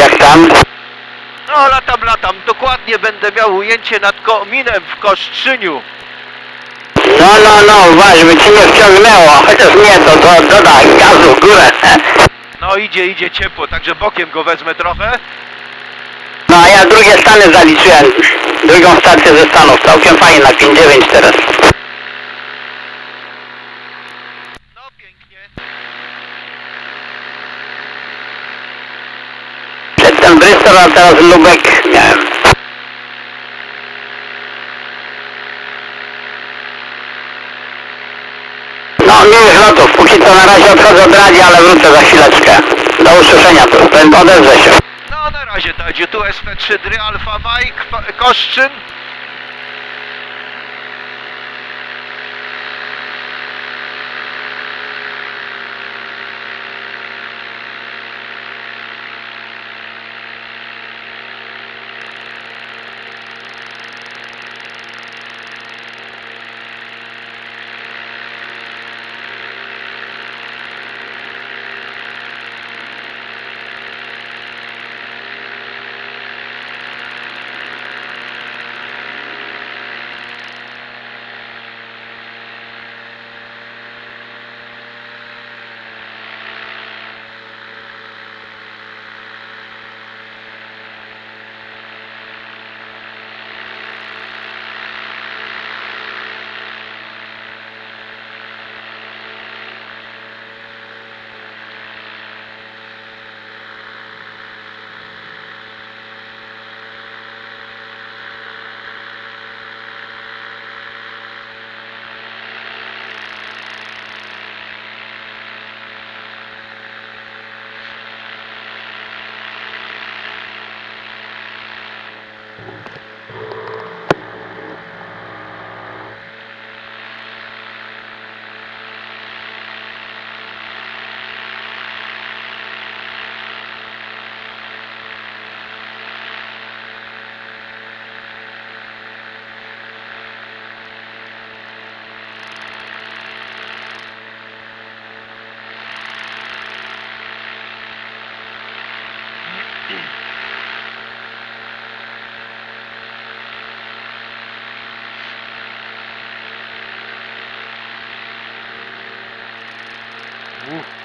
Jak tam? No latam, latam. Dokładnie będę miał ujęcie nad kominem w Kostrzyniu. No, no, no, uważ, by ci nie wciągnęło. Chociaż nie, to, to dodaj gazu w górę. No idzie, idzie ciepło, także bokiem go wezmę trochę. No, a ja drugie stany zaliczyłem. Drugą stację ze Stanów. Całkiem fajnie, na 5-9 teraz. No pięknie. Przedtem Bristol, a teraz Lubek miałem. No, miłych lotów. Póki co na razie odchodzę od radia, ale wrócę za chwileczkę. Do usłyszenia tu. Odezwę się. No na razie Tadzie, tu SP3 Dry Alfa Mike, Pa- Koszczyn. う。